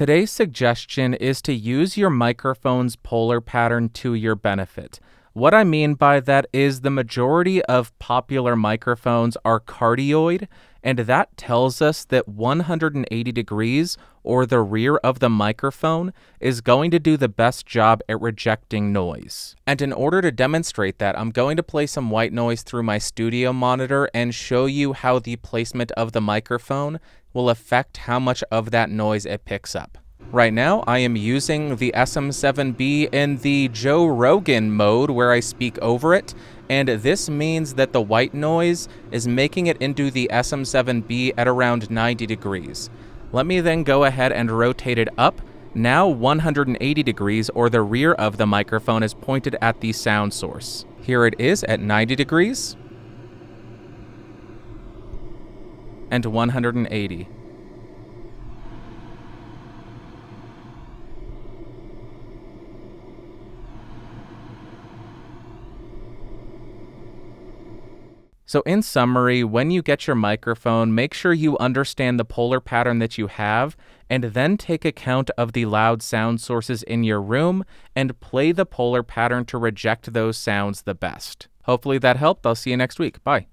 Today's suggestion is to use your microphone's polar pattern to your benefit. What I mean by that is the majority of popular microphones are cardioid, and that tells us that 180 degrees, or the rear of the microphone, is going to do the best job at rejecting noise. And in order to demonstrate that, I'm going to play some white noise through my studio monitor and show you how the placement of the microphone will affect how much of that noise it picks up. Right now, I am using the SM7B in the Joe Rogan mode where I speak over it, and this means that the white noise is making it into the SM7B at around 90 degrees. Let me then go ahead and rotate it up. Now 180 degrees, or the rear of the microphone is pointed at the sound source. Here it is at 90 degrees and 180. So, in summary, when you get your microphone, make sure you understand the polar pattern that you have, and then take account of the loud sound sources in your room and play the polar pattern to reject those sounds the best. Hopefully that helped. I'll see you next week. Bye.